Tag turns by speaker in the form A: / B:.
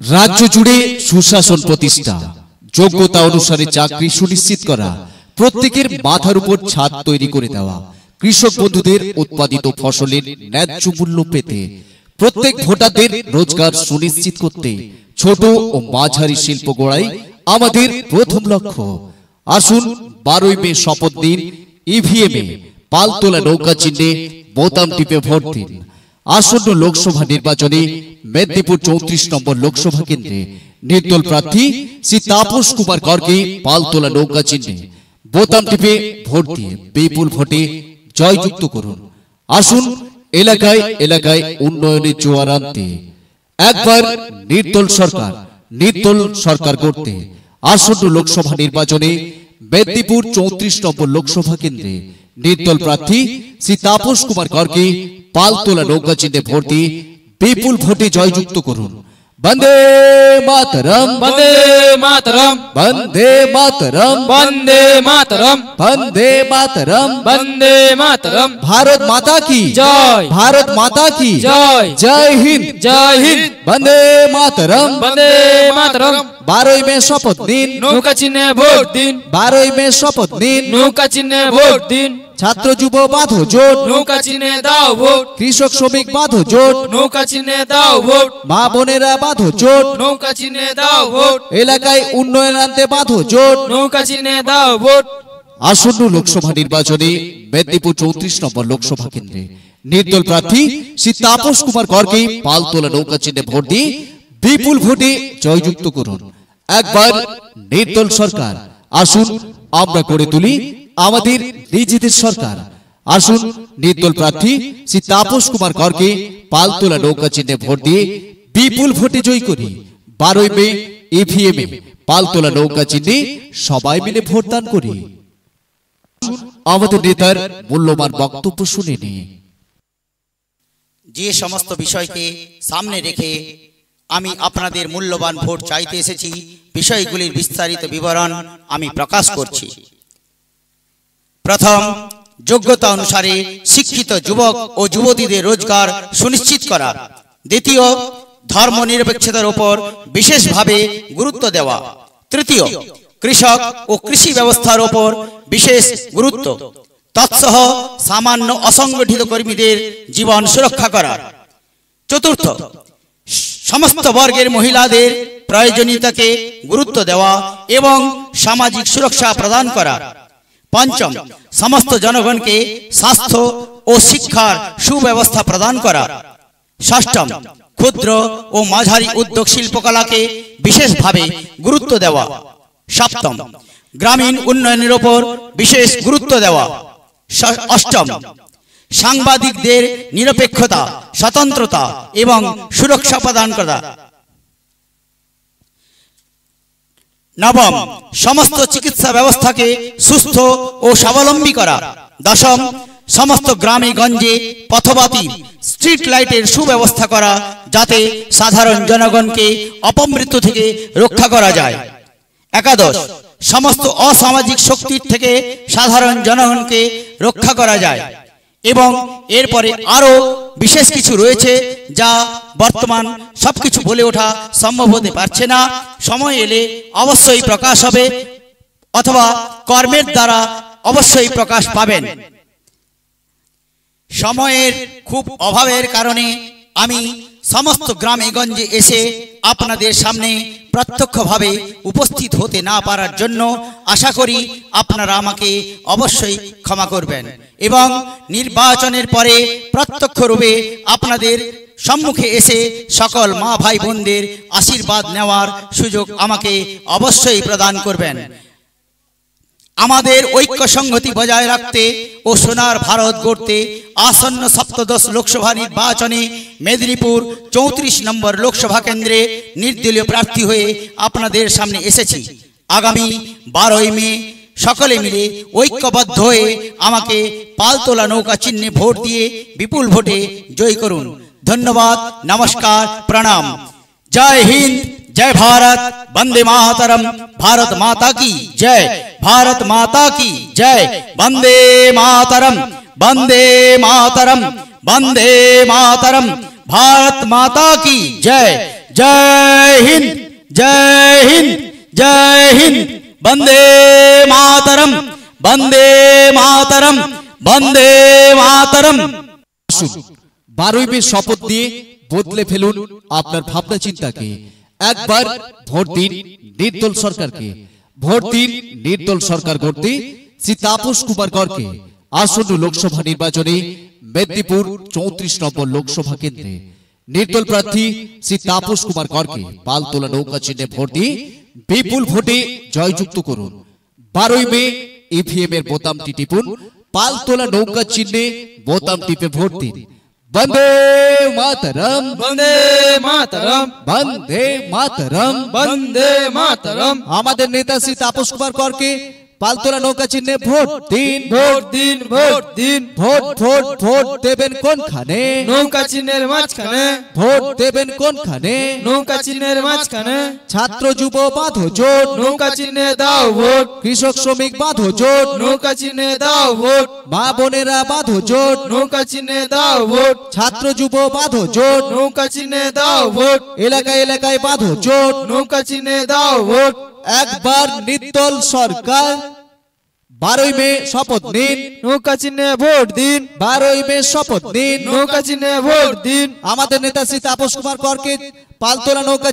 A: রাজ্য জুড়ে সুশাসন প্রতিষ্ঠা। যোগ্যতা অনুসারে চাকরি সুনিশ্চিত করা, প্রত্যেকের মাথার উপর ছাদ তৈরি করে দেওয়া, কৃষক বন্ধুদের উৎপাদিত ফসলের ন্যায্য মূল্য পেতে, প্রত্যেক ভোটারদের রোজগার সুনিশ্চিত করতে, ছোট ও মাঝারি শিল্প গড়াই আমাদের প্রথম লক্ষ্য। আসুন বারোই মে শপথ দিন ইভিএম এ পালতোলা নৌকা চিহ্নে বোতাম টিপে ভোট দিন। আসন্ন লোকসভা নির্বাচনে মেদিনীপুর চৌত্রিশ নম্বর লোকসভা কেন্দ্রে নির্দল প্রার্থী শ্রী তাপস কুমার করকে পালতোলা নৌকা চিহ্নে বোতাম টিপে ভোট দিয়ে বিপুল ভোটে জয়যুক্ত করুন। আসুন এলাকায় এলাকায় উন্নয়নের জোয়ার আনতে। একবার নির্দল সরকার নির্দল সরকার করতে আসন্ন লোকসভা নির্বাচনে মেদিনীপুর চৌত্রিশ নম্বর লোকসভা কেন্দ্রে নির্দল প্রার্থী শ্রী তাপস কুমার করকে পালতোলা নৌকা চিহ্নে ভোট দিয়ে বিপুল ভোটে জয়যুক্ত করুন। বন্দে মাতরম
B: বন্দে মাতরম
A: বন্দে মাতরম
B: বন্দে মাতরম
A: বন্দে মাতরম।
B: বন্দে মাতরম।
A: ভারত মাতা কি?
B: জয়।
A: ভারত মাতা কি?
B: জয়।
A: জয় হিন্দ।
B: জয় হিন্দ।
A: বন্দে মাতরম।
B: বন্দে মাতরম।
A: বারোই মে শপথ দিন।
B: নৌকা চিহ্নে ভোট দিন।
A: বারোই মে শপথ দিন।
B: নৌকা চিহ্নে ভোট দিন।
A: ছাত্র যুব বাঁধো জোট।
B: নৌকা চিহ্নে দাও ভোট।
A: কৃষক শ্রমিক বাঁধো জোট।
B: নৌকা চিহ্নে দাও ভোট।
A: মা বোনেরা বাঁধো জোট।
B: নৌকা চিহ্নে দাও ভোট।
A: এলাকায় উন্নয়ন আনতে বাঁধো জোট।
B: নৌকা চিহ্নে দাও ভোট।
A: আসন্ন লোকসভা নির্বাচনে মেদিনীপুর চৌত্রিশ নম্বর লোকসভা কেন্দ্রে নির্দল প্রার্থী শ্রী তাপস কুমার করকে পালতোলা নৌকা চিহ্নে ভোট দিয়ে বিপুল ভোটে জয়যুক্ত করুন। একবার নির্দল সরকার আসুন আমরা করে তুলি আমাদের নিজেদের সরকার। আসুন, নির্দল প্রার্থী শ্রী তাপস কুমার করকে পালতোলা নৌকা চিহ্নে ভোট দিয়ে বিপুল ভোটে জয় করি। বারোই মে ইভিএম এ পালতোলা নৌকা চিহ্নে সবাই মিলে ভোটদান করি। আমাদের নেতার মূল্যবান বক্তব্য শুনে নি।
C: যে সমস্ত বিষয়কে সামনে রেখে আমি আপনাদের মূল্যবান ভোট চাইতে এসেছি, বিষয়গুলির বিস্তারিত বিবরণ আমি প্রকাশ করছি। প্রথম, যোগ্যতা অনুসারে শিক্ষিত যুবক ও যুবতীদের রোজগার সুনিশ্চিত করা। দ্বিতীয় ধর্ম নিরপেক্ষতার উপর বিশেষভাবে গুরুত্ব দেওয়া। তৃতীয়, কৃষক ও কৃষি ব্যবস্থার উপর বিশেষ গুরুত্ব। তৎসহ সামান্য অসংগঠিত কর্মীদের জীবন সুরক্ষা করা। চতুর্থ, সমস্ত বর্গের মহিলাদের প্রয়োজনীয়তাকে গুরুত্ব দেওয়া এবং সামাজিক সুরক্ষা প্রদান করা। পঞ্চম, সমস্ত জনগণকে স্বাস্থ্য ও শিক্ষার সুব্যবস্থা প্রদান করা। ষষ্ঠম, ক্ষুদ্র ও মাঝারি উদ্যোগ শিল্পকলাকে বিশেষভাবে গুরুত্ব দেওয়া। সপ্তম, গ্রামীণ উন্নয়নের ওপর বিশেষ গুরুত্ব দেওয়া। অষ্টম, সাংবাদিকদের নিরপেক্ষতা, স্বতন্ত্রতা এবং সুরক্ষা প্রদান করা। নবম, সমস্ত চিকিৎসা ব্যবস্থাকে সুস্থ ও স্বাবলম্বী করা। দশম, সমস্ত গ্রামে গঞ্জে পথবাতি স্ট্রিট লাইটের সুব্যবস্থা করা যাতে সাধারণ জনগণকে অপমৃত্যু থেকে রক্ষা করা যায়। একাদশ, সমস্ত অসামাজিক শক্তির থেকে সাধারণ জনগণকে রক্ষা করা যায়। এবং এরপরে আরও বিশেষ কিছু রয়েছে যা বর্তমান সবকিছু বলে ওঠা সম্ভব হতে পারছে না। সময় এলে অবশ্যই প্রকাশ হবে অথবা কর্মের দ্বারা অবশ্যই প্রকাশ পাবেন। সময়ের খুব অভাবের কারণে আমি সমস্ত গ্রামে গঞ্জে এসে আপনাদের সামনে প্রত্যক্ষভাবে উপস্থিত হতে না পারার জন্য আশা করি আপনারা আমাকে অবশ্যই ক্ষমা করবেন এবং নির্বাচনের পরে প্রত্যক্ষ রূপে আপনাদের সম্মুখে এসে সকল মা ভাই বোনদের আশীর্বাদ নেওয়ার সুযোগ আমাকে অবশ্যই প্রদান করবেন। আমাদের ঐক্য সংহতি বজায় রাখতে ও সোনার ভারত গড়তে আসন্ন সপ্তদশ লোকসভা নির্বাচনে মেদিনীপুর চৌত্রিশ নম্বর লোকসভা কেন্দ্রে নির্দলীয় প্রার্থী হয়ে আপনাদের সামনে এসেছি। আগামী বারোই মে সকলে মিলে ঐক্যবদ্ধ হয়ে আমাকে পালতোলা নৌকা চিহ্নে ভোট দিয়ে বিপুল ভোটে জয় করুন। ধন্যবাদ, নমস্কার, প্রণাম। জয় হিন্দ, জয় ভারত, বন্দে মাতরম, ভারত মাতা কি জয়। भारत माता की जय वंदे मातरम वंदे मातरम वंदे मातरम भारत माता की जय जय हिंद जय हिंद जय हिंद वंदे मातरम वंदे मातरम वंदे मातरम
A: আসুন বারোই মে শপথ দিয়ে বদলে ফেলুন আপনার ভাবনা চিন্তাকে একবার ভোট দিন নির্দল সরকারকে নির্দল নির্দল প্রার্থী শ্রী তাপস কুমার গড়কে পালতোলা নৌকা চিহ্নে ভোট দিয়ে বিপুল ভোটে জয়যুক্ত করুন। বারোই মে ইভিএম এর বোতামটি টিপুন। পালতোলা নৌকা চিহ্নে বোতাম টিপে ভোট দিন। বন্দে মাতরম
B: বন্দে মাতরম
A: বন্দে মাতরম
B: বন্দে মাতরম
A: আমাদের নেতা শ্রী তাপস কুমার করকে পালতোলা নৌকা চিহ্নে ভোট দিন।
B: ভোট দিন ভোট দিন।
A: ভোট ভোট ভোট দেবেন কোনখানে?
B: নৌকা চিহ্নের মাঝখানে।
A: ভোট দেবেন কোনখানে?
B: নৌকা চিহ্নের মাঝখানে।
A: ছাত্র যুব বাঁধো জোট
B: নৌকা চিহ্নে দাও ভোট।
A: কৃষক শ্রমিক বাঁধো জোট
B: নৌকা চিহ্নে দাও ভোট।
A: মা বোনেরা বাঁধো জোট
B: নৌকা চিহ্নে দাও ভোট।
A: ছাত্র যুব বাঁধো জোট
B: নৌকা চিহ্নে দাও ভোট।
A: এলাকায় এলাকায় বাঁধো জোট
B: নৌকা চিহ্নে দাও ভোট।
A: একবার নির্দল সরকার বারোই মে শপথ দিন
B: নৌকা চিহ্নে ভোট দিন।
A: বারোই মে শপথ দিন
B: নৌকা চিহ্নে ভোট দিন।
A: আমাদের নেতা শ্রী তাপস কুমার করকে পালতোলা নৌকা